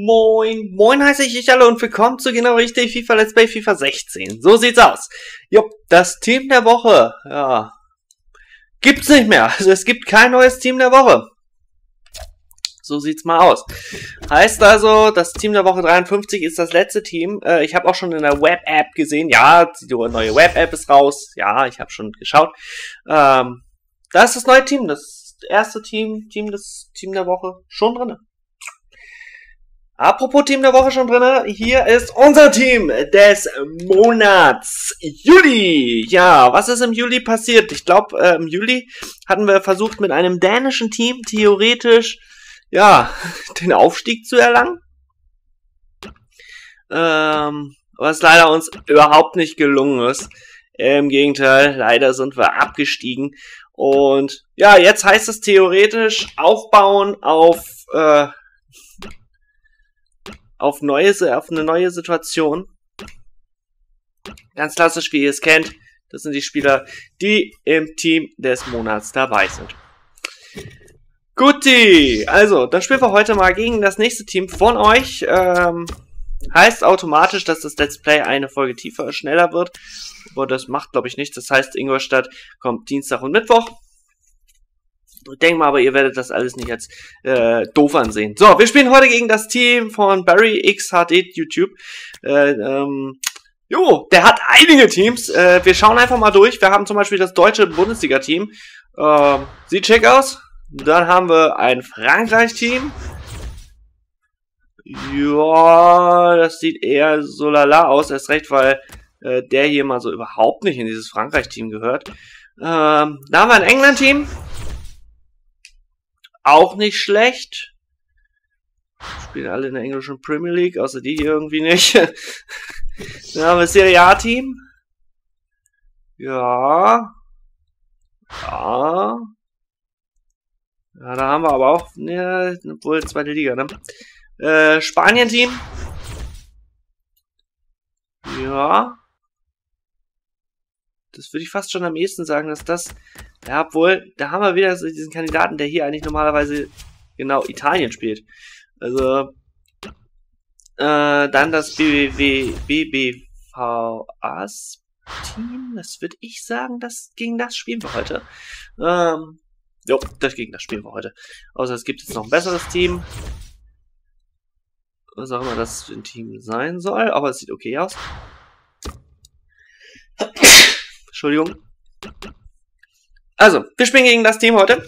Moin, moin heiße ich euch alle und willkommen zu genau richtig FIFA Let's Play FIFA 16. So sieht's aus. Jupp, das Team der Woche, ja, gibt's nicht mehr. Also es gibt kein neues Team der Woche. So sieht's mal aus. Heißt also, das Team der Woche 53 ist das letzte Team. Äh, ich habe auch schon in der Web-App gesehen, ja, die neue Web-App ist raus. Ja, ich habe schon geschaut. Ähm, da ist das neue Team, das erste Team, Team des Team der Woche schon drinne. Apropos Team der Woche schon drinne, hier ist unser Team des Monats Juli. Ja, was ist im Juli passiert? Ich glaube, äh, im Juli hatten wir versucht mit einem dänischen Team theoretisch ja den Aufstieg zu erlangen. Ähm, was leider uns überhaupt nicht gelungen ist. Im Gegenteil, leider sind wir abgestiegen. Und ja, jetzt heißt es theoretisch aufbauen auf äh, auf, neue, auf eine neue Situation. Ganz klassisch, wie ihr es kennt. Das sind die Spieler, die im Team des Monats dabei sind. Guti! Also, dann spielen wir heute mal gegen das nächste Team von euch. Ähm, heißt automatisch, dass das Let's Play eine Folge tiefer, schneller wird. Aber das macht, glaube ich, nichts. Das heißt, Ingolstadt kommt Dienstag und Mittwoch. Denk mal, aber ihr werdet das alles nicht als äh, doof ansehen. So, wir spielen heute gegen das Team von Barry XHD YouTube. Äh, ähm, jo, der hat einige Teams. Äh, wir schauen einfach mal durch. Wir haben zum Beispiel das deutsche Bundesliga-Team. Äh, sieht schick aus. Dann haben wir ein Frankreich-Team. Ja, das sieht eher so lala aus. Erst recht, weil äh, der hier mal so überhaupt nicht in dieses Frankreich-Team gehört. Ähm, da haben wir ein England-Team auch nicht schlecht. Spielen alle in der englischen Premier League, außer die hier irgendwie nicht. Dann haben wir das Serie A-Team. Ja. Ja. Ja, da haben wir aber auch, ne, wohl zweite Liga, ne? Äh, Spanien-Team. Ja. Das würde ich fast schon am ehesten sagen, dass das ja, obwohl, da haben wir wieder diesen Kandidaten, der hier eigentlich normalerweise genau Italien spielt. Also, äh, dann das BBW, BBVAs Team, das würde ich sagen, das gegen das spielen wir heute. Ähm, jo, das gegen das spielen wir heute. Außer es gibt jetzt noch ein besseres Team. Was auch immer das für ein Team sein soll, aber es sieht okay aus. Entschuldigung. Also, wir spielen gegen das Team heute.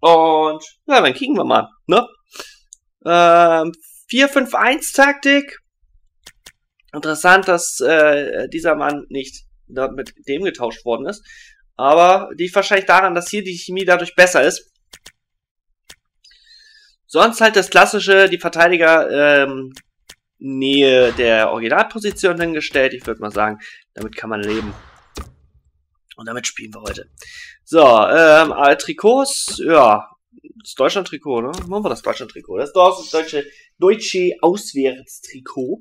Und ja, dann kriegen wir mal. Ne? Ähm, 4-5-1-Taktik. Interessant, dass äh, dieser Mann nicht dort mit dem getauscht worden ist. Aber liegt wahrscheinlich daran, dass hier die Chemie dadurch besser ist. Sonst halt das klassische, die Verteidiger ähm, Nähe der Originalposition hingestellt. Ich würde mal sagen, damit kann man leben. Und damit spielen wir heute. So, ähm, äh, Trikots, ja, das Deutschland-Trikot, ne? Machen wir das Deutschland-Trikot. Das ist das deutsche, deutsche Auswärtstrikot.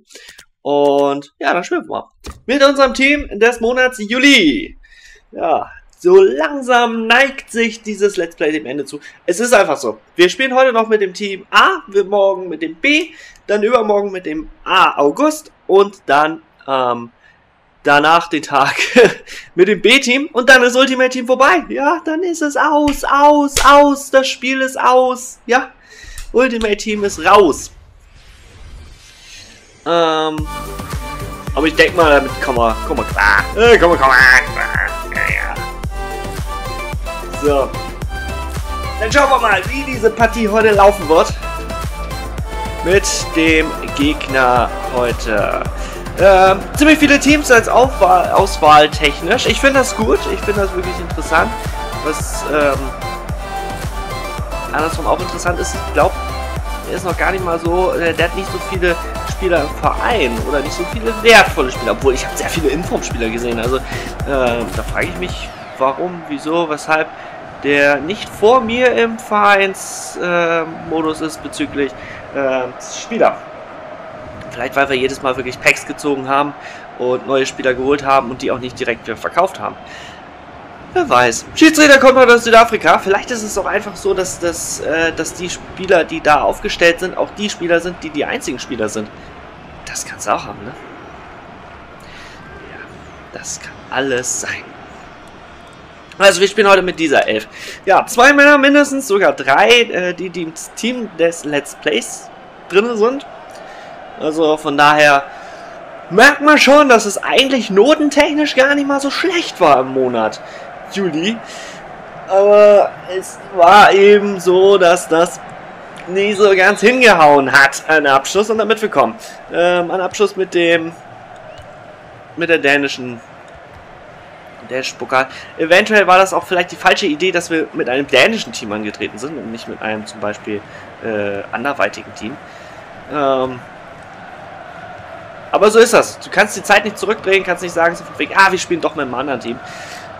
Und ja, dann spielen wir mal. Mit unserem Team des Monats Juli. Ja, so langsam neigt sich dieses Let's Play dem Ende zu. Es ist einfach so. Wir spielen heute noch mit dem Team A, wir morgen mit dem B, dann übermorgen mit dem A August und dann ähm, danach den Tag mit dem B-Team und dann ist Ultimate Team vorbei. Ja, dann ist es aus, aus, aus. Das Spiel ist aus. Ja, Ultimate Team ist raus. Ähm, aber ich denke mal, damit kommen wir, kommen wir klar. Äh, kommen wir, kommen wir klar. Ja, ja. So. Dann schauen wir mal, wie diese Partie heute laufen wird. Mit dem Gegner heute. Ähm, ziemlich viele Teams als Aufwahl, Auswahl technisch. Ich finde das gut, ich finde das wirklich interessant. Was ähm, andersrum auch interessant ist, ich glaube, er ist noch gar nicht mal so, äh, der hat nicht so viele Spieler im Verein oder nicht so viele wertvolle Spieler, obwohl ich habe sehr viele Informspieler gesehen. Also äh, da frage ich mich, warum, wieso, weshalb der nicht vor mir im Vereinsmodus äh, ist bezüglich äh, Spieler. Vielleicht, weil wir jedes Mal wirklich Packs gezogen haben und neue Spieler geholt haben und die auch nicht direkt wieder verkauft haben. Wer weiß. Schiedsrichter kommt aus Südafrika. Vielleicht ist es auch einfach so, dass, dass, äh, dass die Spieler, die da aufgestellt sind, auch die Spieler sind, die die einzigen Spieler sind. Das kann es auch haben, ne? Ja, das kann alles sein. Also wir spielen heute mit dieser Elf. Ja, zwei Männer mindestens, sogar drei, äh, die, die im Team des Let's Plays drin sind. Also von daher merkt man schon, dass es eigentlich notentechnisch gar nicht mal so schlecht war im Monat. Juli. Aber es war eben so, dass das nie so ganz hingehauen hat an Abschluss und damit wir kommen. Ähm, an Abschluss mit dem mit der dänischen Dash-Pokal. Eventuell war das auch vielleicht die falsche Idee, dass wir mit einem dänischen Team angetreten sind und nicht mit einem zum Beispiel äh, anderweitigen Team. Ähm, aber so ist das. Du kannst die Zeit nicht zurückdrehen, kannst nicht sagen, so von wegen, ah, wir spielen doch mit einem anderen Team.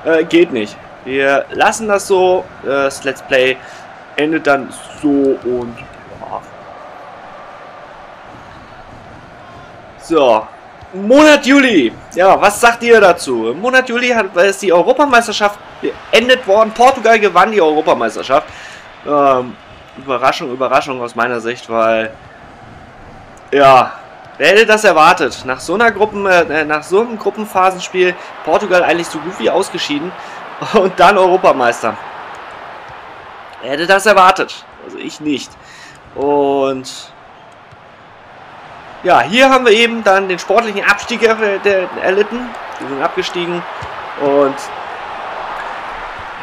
Äh, geht nicht. Wir lassen das so. Das Let's Play endet dann so und ja. So. Monat Juli. Ja, was sagt ihr dazu? Im Monat Juli hat, ist die Europameisterschaft beendet worden. Portugal gewann die Europameisterschaft. Ähm, Überraschung, Überraschung aus meiner Sicht, weil ja, Wer hätte das erwartet? Nach so einer Gruppen, äh, nach so einem Gruppenphasenspiel Portugal eigentlich so gut wie ausgeschieden und dann Europameister. Wer hätte das erwartet? Also ich nicht. Und ja, hier haben wir eben dann den sportlichen Abstieg er, der, erlitten. Wir sind abgestiegen und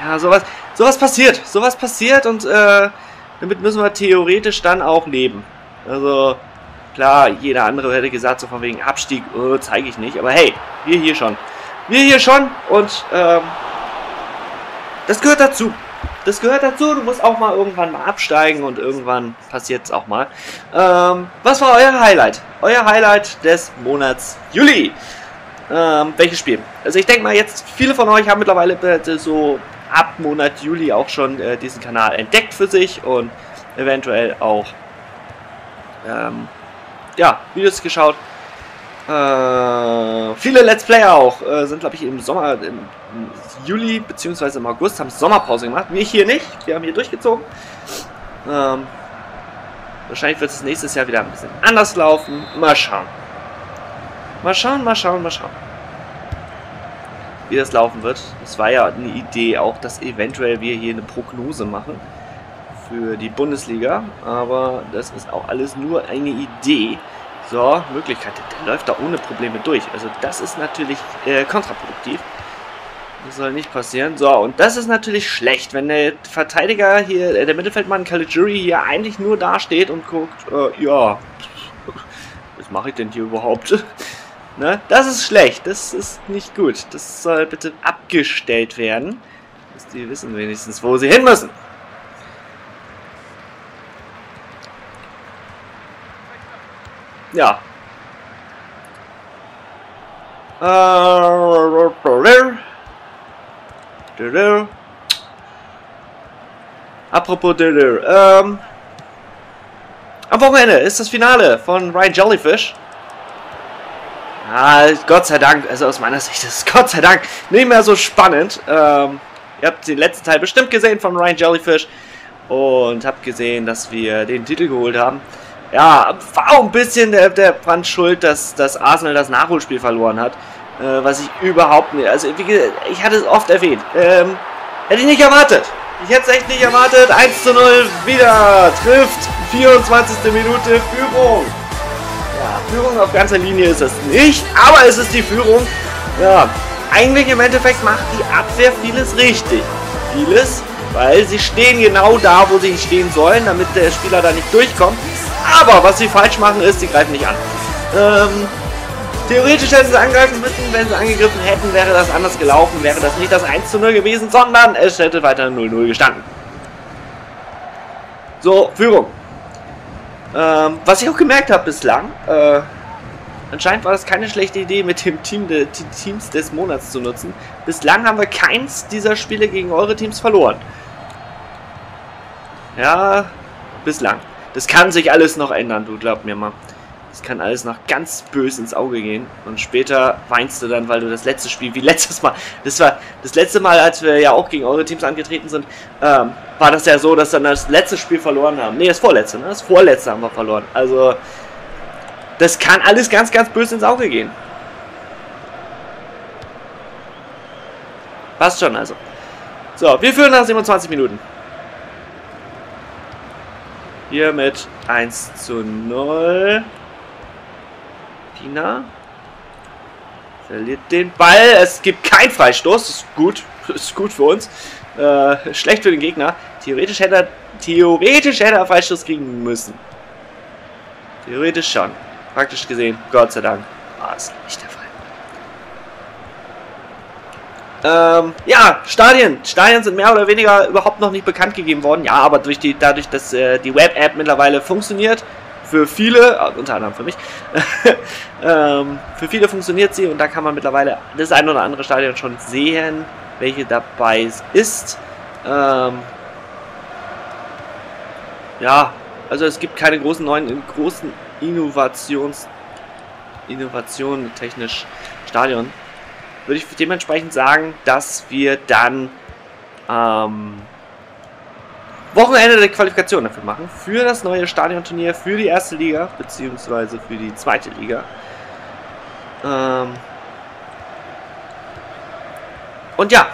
ja, sowas, sowas passiert. Sowas passiert und äh, damit müssen wir theoretisch dann auch leben. Also Klar, jeder andere hätte gesagt, so von wegen Abstieg, oh, zeige ich nicht. Aber hey, wir hier schon. Wir hier schon und ähm, das gehört dazu. Das gehört dazu. Du musst auch mal irgendwann mal absteigen und irgendwann passiert es auch mal. Ähm, was war euer Highlight? Euer Highlight des Monats Juli. Ähm, welches Spiel? Also ich denke mal jetzt, viele von euch haben mittlerweile so ab Monat Juli auch schon äh, diesen Kanal entdeckt für sich und eventuell auch ähm, ja, Videos geschaut. Äh, viele Let's Player auch äh, sind, glaube ich, im Sommer, im, Juli bzw. im August haben Sommerpause gemacht. Wir hier nicht. Wir haben hier durchgezogen. Ähm, wahrscheinlich wird es nächstes Jahr wieder ein bisschen anders laufen. Mal schauen. Mal schauen, mal schauen, mal schauen. Wie das laufen wird. Es war ja eine Idee auch, dass eventuell wir hier eine Prognose machen für die Bundesliga, aber das ist auch alles nur eine Idee. So, Möglichkeit, der läuft da ohne Probleme durch. Also das ist natürlich äh, kontraproduktiv. Das soll nicht passieren. So, und das ist natürlich schlecht, wenn der Verteidiger hier, äh, der Mittelfeldmann Caligiuri hier eigentlich nur dasteht und guckt, äh, ja, was mache ich denn hier überhaupt? ne? Das ist schlecht, das ist nicht gut. Das soll bitte abgestellt werden. Dass die wissen wenigstens, wo sie hin müssen. Ja. Apropos ähm, am Wochenende ist das Finale von Ryan Jellyfish. Ah, Gott sei Dank, also aus meiner Sicht ist es Gott sei Dank nicht mehr so spannend. Ähm, ihr habt den letzten Teil bestimmt gesehen von Ryan Jellyfish und habt gesehen, dass wir den Titel geholt haben ja, war auch ein bisschen der, der Brand schuld, dass, dass Arsenal das Nachholspiel verloren hat. Äh, was ich überhaupt nicht, also wie gesagt, ich hatte es oft erwähnt. Ähm, hätte ich nicht erwartet. Ich hätte es echt nicht erwartet. 1 zu 0 wieder trifft. 24. Minute Führung. Ja, Führung auf ganzer Linie ist es nicht, aber es ist die Führung. Ja, eigentlich im Endeffekt macht die Abwehr vieles richtig. Vieles, weil sie stehen genau da, wo sie stehen sollen, damit der Spieler da nicht durchkommt. Aber was sie falsch machen ist, sie greifen nicht an. Ähm, theoretisch hätten sie angreifen müssen. Wenn sie angegriffen hätten, wäre das anders gelaufen. Wäre das nicht das 1 zu 0 gewesen, sondern es hätte weiter 0-0 gestanden. So, Führung. Ähm, was ich auch gemerkt habe bislang, äh, anscheinend war das keine schlechte Idee, mit dem Team de, Teams des Monats zu nutzen. Bislang haben wir keins dieser Spiele gegen eure Teams verloren. Ja, bislang. Das kann sich alles noch ändern, du glaub mir mal. Das kann alles noch ganz böse ins Auge gehen. Und später weinst du dann, weil du das letzte Spiel, wie letztes Mal, das war das letzte Mal, als wir ja auch gegen eure Teams angetreten sind, ähm, war das ja so, dass dann das letzte Spiel verloren haben. Ne, das vorletzte, ne? Das vorletzte haben wir verloren. Also, das kann alles ganz, ganz böse ins Auge gehen. Passt schon also. So, wir führen nach 27 Minuten. Hier mit 1 zu 0. Pina verliert den Ball. Es gibt keinen Freistoß. Ist gut. Ist gut für uns. Äh, schlecht für den Gegner. Theoretisch hätte er, theoretisch hätte er Freistoß kriegen müssen. Theoretisch schon. Praktisch gesehen, Gott sei Dank, war es nicht der Fall. Ähm, ja, Stadien. Stadien sind mehr oder weniger überhaupt noch nicht bekannt gegeben worden. Ja, aber durch die, dadurch, dass äh, die Web-App mittlerweile funktioniert, für viele, äh, unter anderem für mich, ähm, für viele funktioniert sie und da kann man mittlerweile das ein oder andere Stadion schon sehen, welche dabei ist. Ähm, ja, also es gibt keine großen neuen, großen Innovations, Innovationen technisch Stadion würde ich dementsprechend sagen, dass wir dann ähm, Wochenende der Qualifikation dafür machen. Für das neue Stadionturnier, für die erste Liga, beziehungsweise für die zweite Liga. Ähm und ja.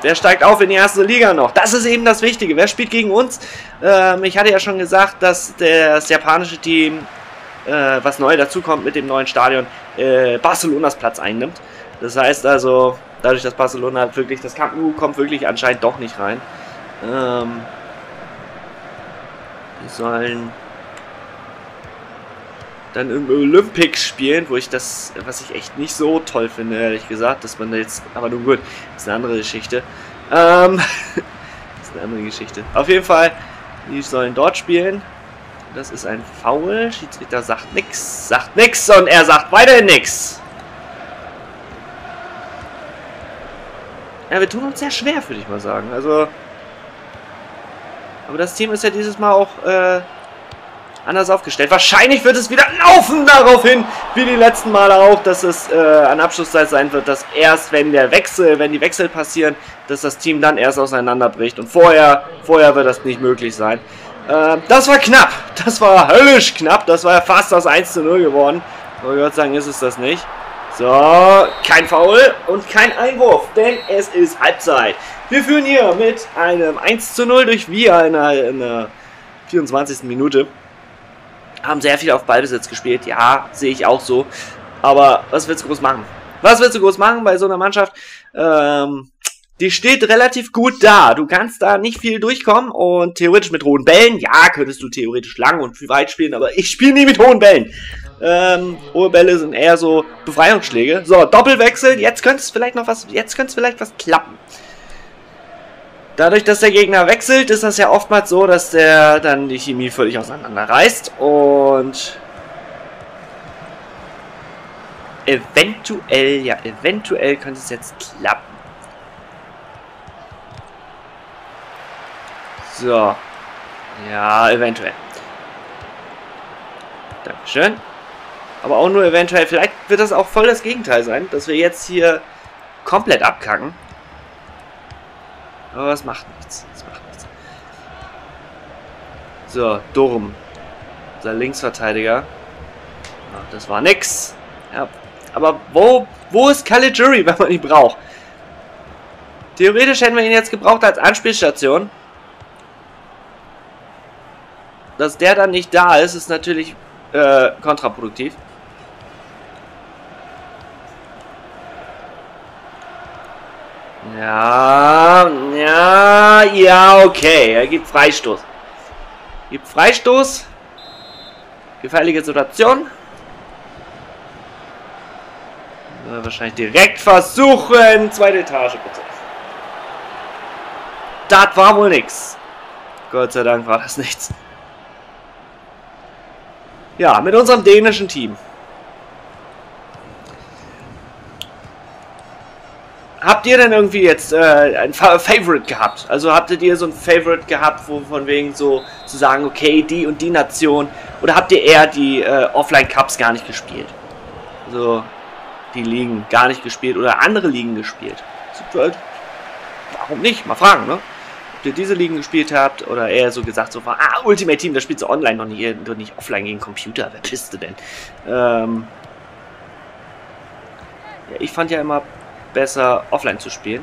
Wer steigt auf in die erste Liga noch? Das ist eben das Wichtige. Wer spielt gegen uns? Ähm, ich hatte ja schon gesagt, dass das japanische Team äh, was neu dazukommt mit dem neuen Stadion, äh, Barcelonas Platz einnimmt. Das heißt also, dadurch, dass Barcelona wirklich, das Camp Nou kommt wirklich anscheinend doch nicht rein. Ähm, die sollen dann im Olympics spielen, wo ich das, was ich echt nicht so toll finde, ehrlich gesagt, dass man jetzt, aber nun gut, ist eine andere Geschichte. Ähm, ist eine andere Geschichte. Auf jeden Fall, die sollen dort spielen. Das ist ein Foul. Schiedsrichter sagt nix, sagt nix und er sagt weiterhin nix. Ja, wir tun uns sehr schwer, würde ich mal sagen. Also, aber das Team ist ja dieses Mal auch äh, anders aufgestellt. Wahrscheinlich wird es wieder laufen darauf hin, wie die letzten Male auch, dass es äh, an Abschlusszeit sein wird, dass erst wenn der Wechsel, wenn die Wechsel passieren, dass das Team dann erst auseinanderbricht. Und vorher, vorher wird das nicht möglich sein. Äh, das war knapp. Das war höllisch knapp. Das war ja fast das 1 zu 0 geworden. Aber Gott sagen ist es das nicht. So, kein Foul und kein Einwurf, denn es ist Halbzeit. Wir führen hier mit einem 1 zu 0 durch Via in der, in der 24. Minute. Haben sehr viel auf Ballbesitz gespielt. Ja, sehe ich auch so. Aber was willst du groß machen? Was willst du groß machen bei so einer Mannschaft? Ähm, die steht relativ gut da. Du kannst da nicht viel durchkommen und theoretisch mit hohen Bällen, ja, könntest du theoretisch lang und viel weit spielen, aber ich spiele nie mit hohen Bällen. Ähm, hohe Bälle sind eher so Befreiungsschläge. So, Doppelwechsel, jetzt könnte es vielleicht noch was, jetzt könnte es vielleicht was klappen. Dadurch, dass der Gegner wechselt, ist das ja oftmals so, dass der dann die Chemie völlig auseinanderreißt und eventuell, ja, eventuell könnte es jetzt klappen. So. Ja, eventuell. Dankeschön. Aber auch nur eventuell. Vielleicht wird das auch voll das Gegenteil sein, dass wir jetzt hier komplett abkacken. Aber es macht nichts. Es macht nichts. So, Durm. Unser Linksverteidiger. Ach, das war nix. Ja, aber wo, wo ist Caligiuri, wenn man ihn braucht? Theoretisch hätten wir ihn jetzt gebraucht als Anspielstation. Dass der dann nicht da ist, ist natürlich äh, kontraproduktiv. Ja, ja, ja, okay. Er gibt Freistoß. Gibt Freistoß. Gefährliche Situation. wahrscheinlich direkt versuchen. Zweite Etage, bitte. Das war wohl nichts. Gott sei Dank war das nichts. Ja, mit unserem dänischen Team. habt ihr denn irgendwie jetzt äh, ein Favorite gehabt? Also habtet ihr so ein Favorite gehabt, wo von wegen so zu sagen, okay, die und die Nation? Oder habt ihr eher die äh, Offline-Cups gar nicht gespielt? Also die Ligen gar nicht gespielt oder andere Ligen gespielt? Warum nicht? Mal fragen, ne? Ob ihr diese Ligen gespielt habt oder eher so gesagt so, ah, Ultimate Team, das spielst du online noch nicht, noch nicht offline gegen Computer. Wer bist du denn? Ähm, ja, ich fand ja immer besser, offline zu spielen.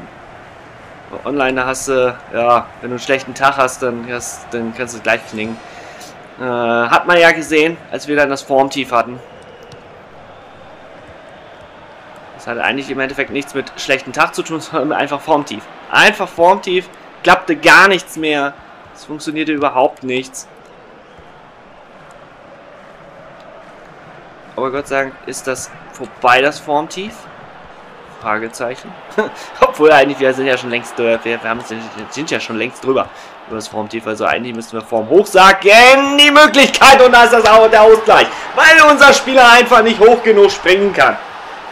Online da hast du, ja, wenn du einen schlechten Tag hast, dann, hast, dann kannst du gleich knicken. Äh, hat man ja gesehen, als wir dann das Formtief hatten. Das hatte eigentlich im Endeffekt nichts mit schlechten Tag zu tun, sondern einfach Formtief. Einfach Formtief, klappte gar nichts mehr. Es funktionierte überhaupt nichts. Aber Gott sei Dank ist das vorbei, das Formtief. Fragezeichen. Obwohl eigentlich, wir sind ja schon längst, wir, wir haben, sind ja schon längst drüber über das Formtief. Also eigentlich müssten wir Form hoch sagen, die Möglichkeit und da ist das auch der Ausgleich. Weil unser Spieler einfach nicht hoch genug springen kann.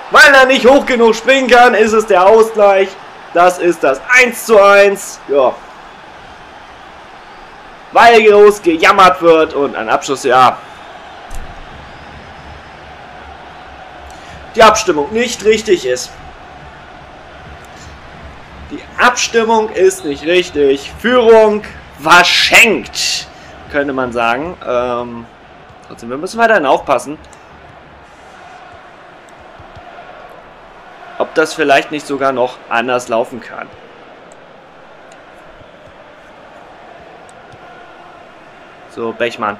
Weil er nicht hoch genug springen kann, ist es der Ausgleich. Das ist das 1 zu 1. Ja. Weil groß gejammert wird und ein Abschluss, ja, die Abstimmung nicht richtig ist. Die Abstimmung ist nicht richtig. Führung verschenkt, könnte man sagen. Ähm, trotzdem, wir müssen weiterhin aufpassen. Ob das vielleicht nicht sogar noch anders laufen kann. So, Bechmann.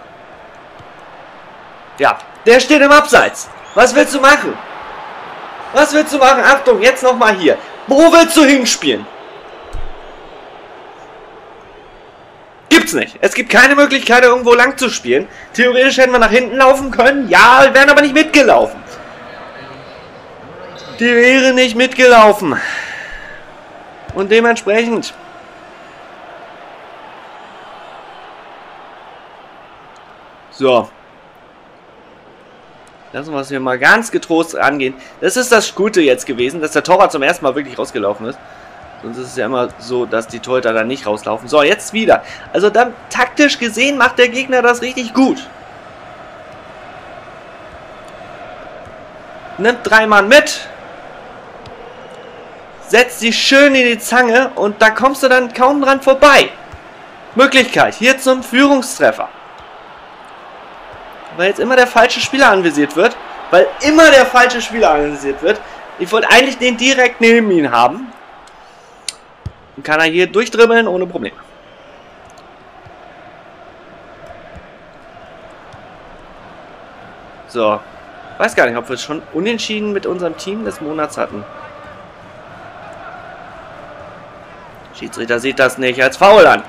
Ja, der steht im Abseits. Was willst du machen? Was willst du machen? Achtung, jetzt nochmal hier. Wo willst du hinspielen? Gibt's nicht. Es gibt keine Möglichkeit, irgendwo lang zu spielen. Theoretisch hätten wir nach hinten laufen können. Ja, wir wären aber nicht mitgelaufen. Die wäre nicht mitgelaufen. Und dementsprechend... So. Lassen wir es hier mal ganz getrost angehen. Das ist das Gute jetzt gewesen, dass der Torwart zum ersten Mal wirklich rausgelaufen ist. Sonst ist es ja immer so, dass die Torhüter dann nicht rauslaufen. So, jetzt wieder. Also dann taktisch gesehen macht der Gegner das richtig gut. Nimmt drei Mann mit. Setzt sie schön in die Zange und da kommst du dann kaum dran vorbei. Möglichkeit, hier zum Führungstreffer weil jetzt immer der falsche Spieler anvisiert wird. Weil immer der falsche Spieler anvisiert wird. Ich wollte eigentlich den direkt neben ihn haben. Dann kann er hier durchdribbeln ohne Probleme. So. Weiß gar nicht, ob wir es schon unentschieden mit unserem Team des Monats hatten. Schiedsrichter sieht das nicht als faul an.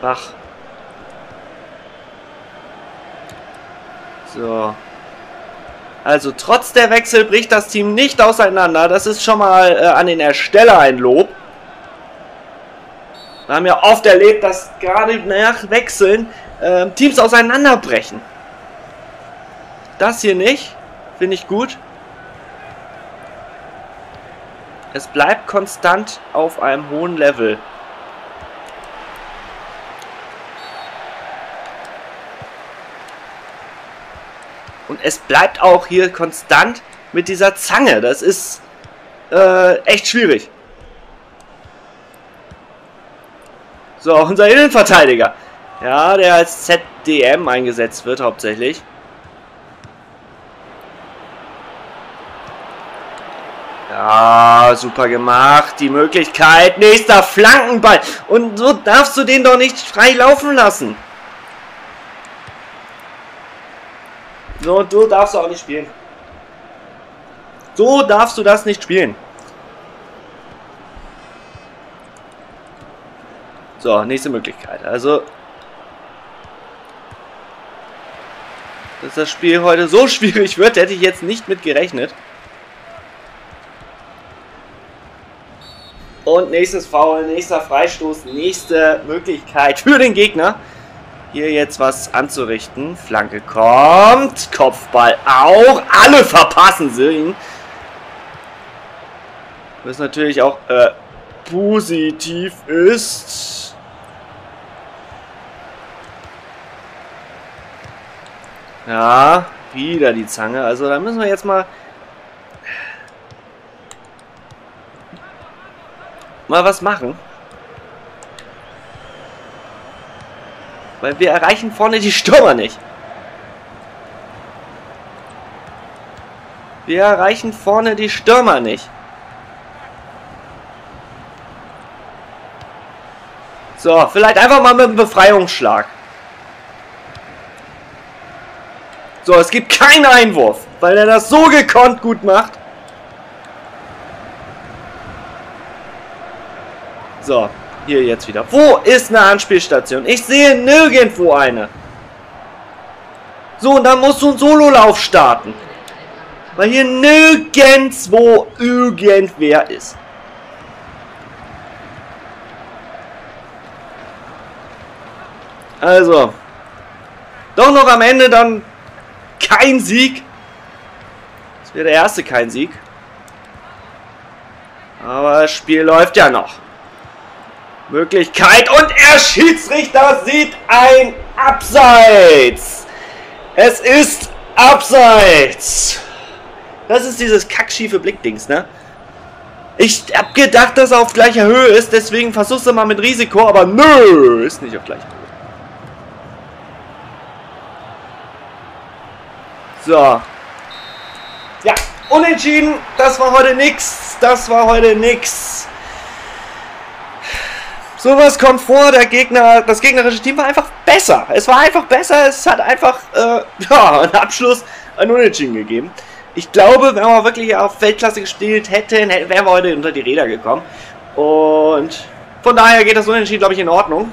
Bach. So. Also trotz der Wechsel bricht das Team nicht auseinander. Das ist schon mal äh, an den Ersteller ein Lob. Wir haben ja oft erlebt, dass gerade nach Wechseln äh, Teams auseinanderbrechen. Das hier nicht. Finde ich gut. Es bleibt konstant auf einem hohen Level. Und es bleibt auch hier konstant mit dieser Zange. Das ist äh, echt schwierig. So, unser Innenverteidiger. Ja, der als ZDM eingesetzt wird hauptsächlich. Ja, super gemacht. Die Möglichkeit. Nächster Flankenball. Und so darfst du den doch nicht frei laufen lassen. So, du darfst auch nicht spielen. So darfst du das nicht spielen. So, nächste Möglichkeit. Also, dass das Spiel heute so schwierig wird, hätte ich jetzt nicht mit gerechnet. Und nächstes Foul, nächster Freistoß, nächste Möglichkeit für den Gegner. hier jetzt was anzurichten. Flanke kommt. Kopfball auch. Alle verpassen sie ihn. Was natürlich auch äh, positiv ist. Ja, wieder die Zange. Also da müssen wir jetzt mal... Mal was machen. Weil wir erreichen vorne die Stürmer nicht. Wir erreichen vorne die Stürmer nicht. So, vielleicht einfach mal mit einem Befreiungsschlag. So, es gibt keinen Einwurf, weil er das so gekonnt gut macht. So, hier jetzt wieder. Wo ist eine Anspielstation? Ich sehe nirgendwo eine. So, und dann musst du einen Sololauf starten. Weil hier nirgendwo irgendwer ist. Also. Doch noch am Ende dann kein Sieg. Das wäre der erste kein Sieg. Aber das Spiel läuft ja noch. Möglichkeit und der Schiedsrichter sieht ein Abseits. Es ist Abseits. Das ist dieses kackschiefe Blickdings, ne? Ich hab gedacht, dass er auf gleicher Höhe ist, deswegen versuchst du mal mit Risiko, aber nö, ist nicht auf gleicher Höhe. So. Ja, unentschieden. Das war heute nix. Das war heute nix. Sowas kommt vor, der Gegner, das gegnerische Team war einfach besser. Es war einfach besser, es hat einfach äh, ja, einen Abschluss, ein Unentschieden gegeben. Ich glaube, wenn wir wirklich auf Weltklasse gespielt hätten, wären wir heute unter die Räder gekommen. Und von daher geht das Unentschieden, glaube ich, in Ordnung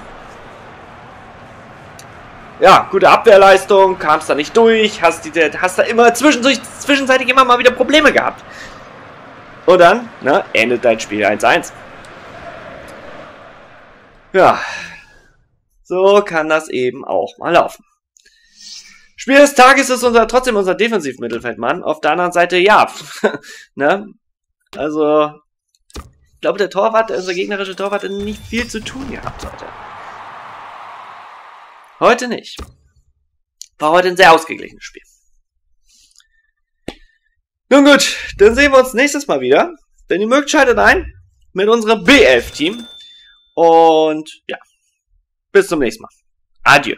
ja, gute Abwehrleistung, kamst da nicht durch, hast, die, hast da immer zwischendurch, zwischenzeitlich immer mal wieder Probleme gehabt. Und dann, na, endet dein Spiel 1-1. Ja, so kann das eben auch mal laufen. Spiel des Tages ist unser, trotzdem unser Defensivmittelfeldmann. Auf der anderen Seite, ja, ne, also, ich glaube, der Torwart, unser gegnerischer Torwart, hat nicht viel zu tun gehabt heute. Heute nicht. War heute ein sehr ausgeglichenes Spiel. Nun gut, dann sehen wir uns nächstes Mal wieder. Wenn ihr mögt, schaltet ein mit unserem B11-Team. Und ja, bis zum nächsten Mal. Adieu.